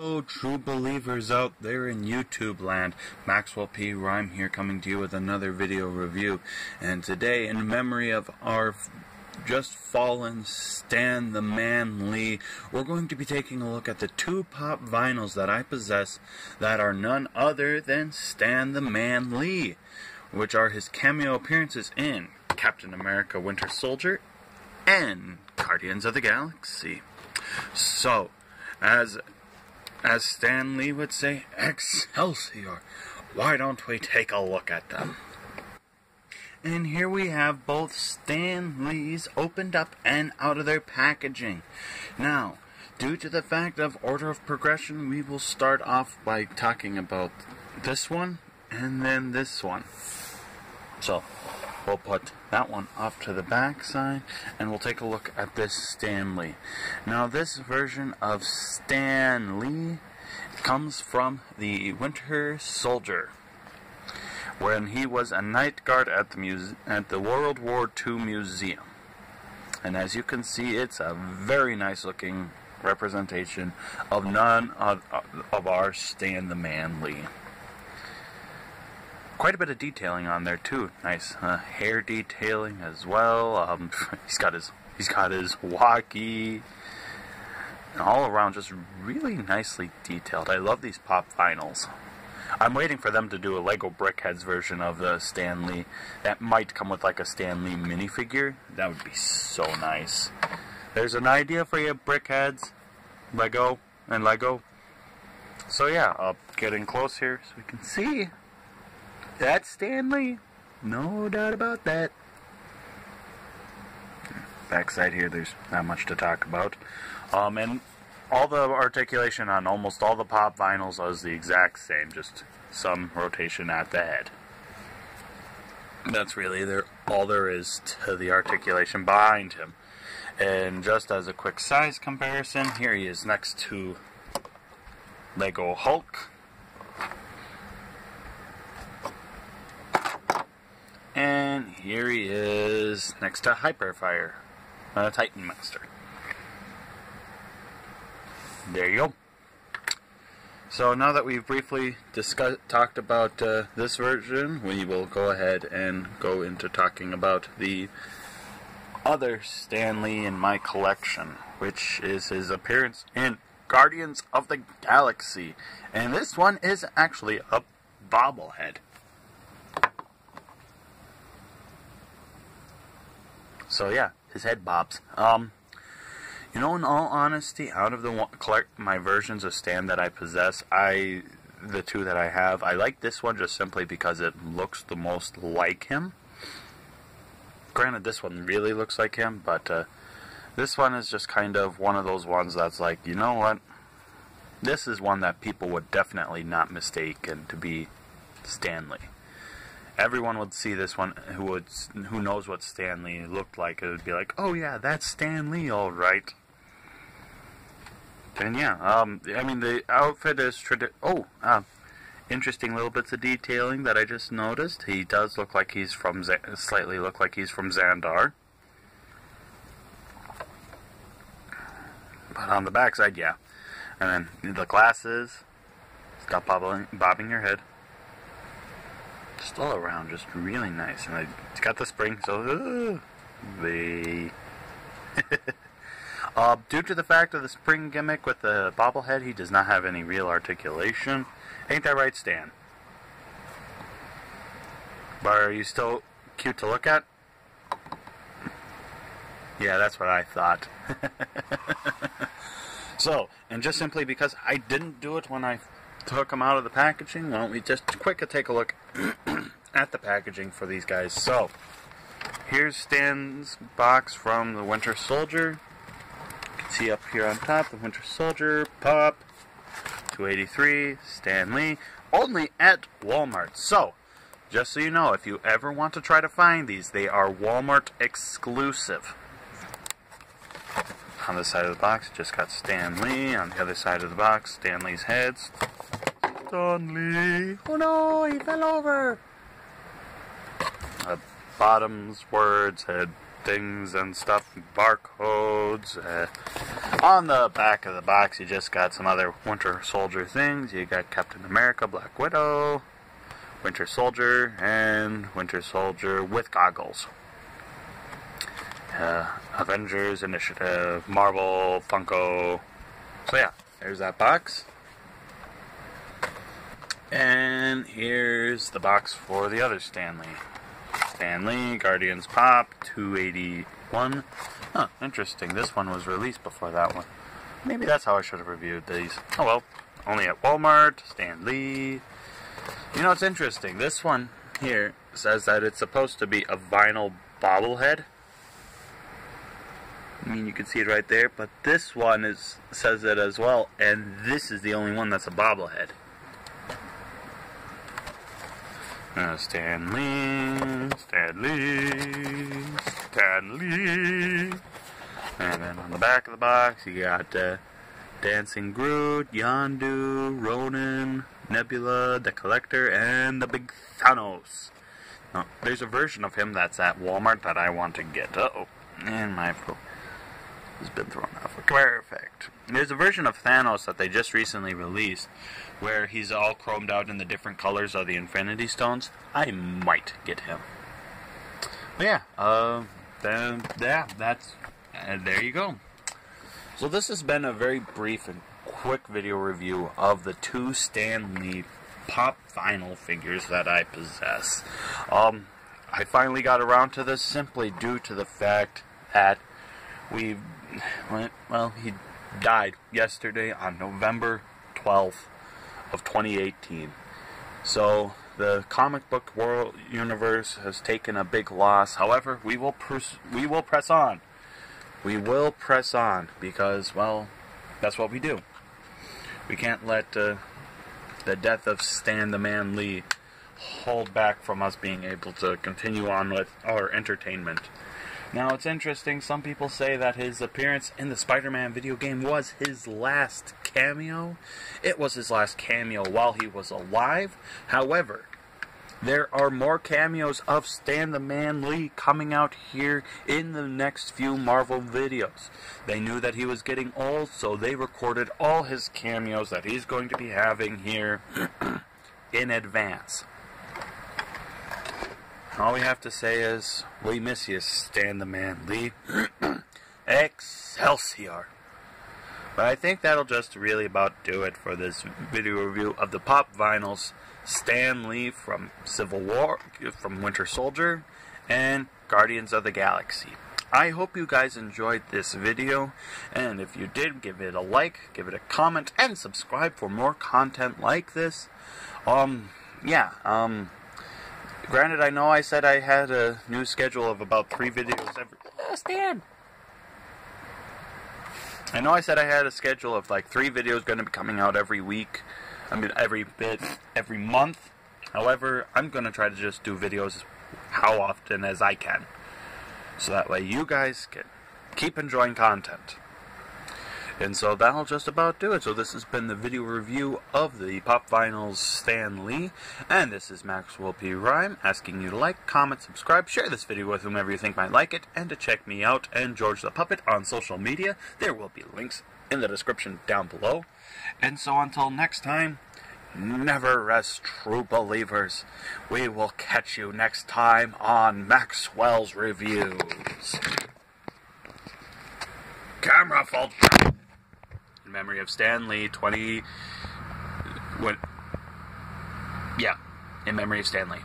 Hello, true believers out there in YouTube land. Maxwell P. Rime here coming to you with another video review. And today, in memory of our just fallen Stan the Man Lee, we're going to be taking a look at the two pop vinyls that I possess that are none other than Stan the Man Lee, which are his cameo appearances in Captain America Winter Soldier and Guardians of the Galaxy. So, as as Stan Lee would say, Excelsior. Why don't we take a look at them? And here we have both Stan Lees opened up and out of their packaging. Now, due to the fact of order of progression, we will start off by talking about this one and then this one. So, we'll put that one off to the back side and we'll take a look at this Stan Lee. Now this version of Stan Lee comes from the Winter Soldier when he was a night guard at the muse at the World War II Museum. And as you can see, it's a very nice looking representation of none of, of our Stan the Man Lee quite a bit of detailing on there too. Nice uh, hair detailing as well. Um, he's got his he's got his walkie. And all around, just really nicely detailed. I love these pop vinyls. I'm waiting for them to do a Lego BrickHeadz version of the Stan Lee. That might come with like a Stan Lee minifigure. That would be so nice. There's an idea for you, BrickHeadz, Lego, and Lego. So yeah, I'll get in close here so we can see. That's Stan Lee. No doubt about that. Backside here, there's not much to talk about. Um, and all the articulation on almost all the pop vinyls is the exact same, just some rotation at the head. That's really there, all there is to the articulation behind him. And just as a quick size comparison, here he is next to Lego Hulk. And here he is next to Hyperfire, a Titan monster. There you go. So now that we've briefly discussed, talked about uh, this version, we will go ahead and go into talking about the other Stan Lee in my collection, which is his appearance in Guardians of the Galaxy. And this one is actually a bobblehead. So yeah, his head bobs. Um, you know, in all honesty, out of the collect my versions of Stan that I possess, I the two that I have, I like this one just simply because it looks the most like him. Granted, this one really looks like him, but uh, this one is just kind of one of those ones that's like, you know what? This is one that people would definitely not mistake and to be Stan Lee everyone would see this one who would who knows what Stan Lee looked like. It would be like, oh yeah, that's Stan Lee, all right. And yeah, um, I mean the outfit is tradi- Oh, uh, interesting little bits of detailing that I just noticed. He does look like he's from Z slightly look like he's from Xandar. But on the backside, yeah. And then the glasses. Stop bobbing, bobbing your head all around just really nice. And I it's got the spring, so uh, the uh, due to the fact of the spring gimmick with the bobblehead, he does not have any real articulation. Ain't that right, Stan? But are you still cute to look at? Yeah, that's what I thought. so, and just simply because I didn't do it when I took them out of the packaging, why don't we just quick take a look at the packaging for these guys. So, here's Stan's box from the Winter Soldier. You can see up here on top, the Winter Soldier, Pop, 283, Stan Lee, only at Walmart. So, just so you know, if you ever want to try to find these, they are Walmart exclusive. On the side of the box, just got Stan Lee. On the other side of the box, Stan Lee's heads. Stan Lee. Oh no, he fell over. The bottom's words had things and stuff, barcodes. Uh, on the back of the box, you just got some other Winter Soldier things. You got Captain America, Black Widow, Winter Soldier, and Winter Soldier with goggles. Uh, Avengers Initiative, Marvel, Funko. So yeah, there's that box. And here's the box for the other Stan Lee. Stanley, Guardians Pop, 281. Huh, interesting. This one was released before that one. Maybe that's how I should have reviewed these. Oh well, only at Walmart, Stan Lee. You know, it's interesting. This one here says that it's supposed to be a vinyl bobblehead. I mean, you can see it right there, but this one is says it as well, and this is the only one that's a bobblehead. Uh, Stan Lee, Stan Lee, Stan Lee. And then on the back of the box, you got uh, Dancing Groot, Yondu, Ronan, Nebula, the Collector, and the Big Thanos. There's a version of him that's at Walmart that I want to get. Uh oh. And my has been thrown off. Perfect. There's a version of Thanos that they just recently released where he's all chromed out in the different colors of the Infinity Stones. I might get him. But yeah, uh, then, yeah, that's, uh, there you go. So this has been a very brief and quick video review of the two Stan Lee pop vinyl figures that I possess. Um, I finally got around to this simply due to the fact that we went, well, he died yesterday on November 12th of 2018. So the comic book world universe has taken a big loss. However, we will we will press on. We will press on because well, that's what we do. We can't let uh, the death of Stan the Man Lee hold back from us being able to continue on with our entertainment. Now, it's interesting, some people say that his appearance in the Spider Man video game was his last cameo. It was his last cameo while he was alive. However, there are more cameos of Stan the Man Lee coming out here in the next few Marvel videos. They knew that he was getting old, so they recorded all his cameos that he's going to be having here in advance. All we have to say is, we miss you, Stan the Man Lee. Excelsior! But I think that'll just really about do it for this video review of the Pop Vinyls Stan Lee from Civil War, from Winter Soldier, and Guardians of the Galaxy. I hope you guys enjoyed this video, and if you did, give it a like, give it a comment, and subscribe for more content like this. Um, yeah, um, Granted, I know I said I had a new schedule of about three videos every... Uh, Stan! I know I said I had a schedule of like three videos going to be coming out every week. I mean, every bit, every month. However, I'm going to try to just do videos how often as I can. So that way you guys can keep enjoying content. And so that'll just about do it. So this has been the video review of the Pop Vinyls Stan Lee. And this is Maxwell P. Rime asking you to like, comment, subscribe, share this video with whomever you think might like it, and to check me out and George the Puppet on social media. There will be links in the description down below. And so until next time, never rest, true believers. We will catch you next time on Maxwell's Reviews. Camera fault in memory of Stan Lee, 20. What? Yeah, in memory of Stan Lee.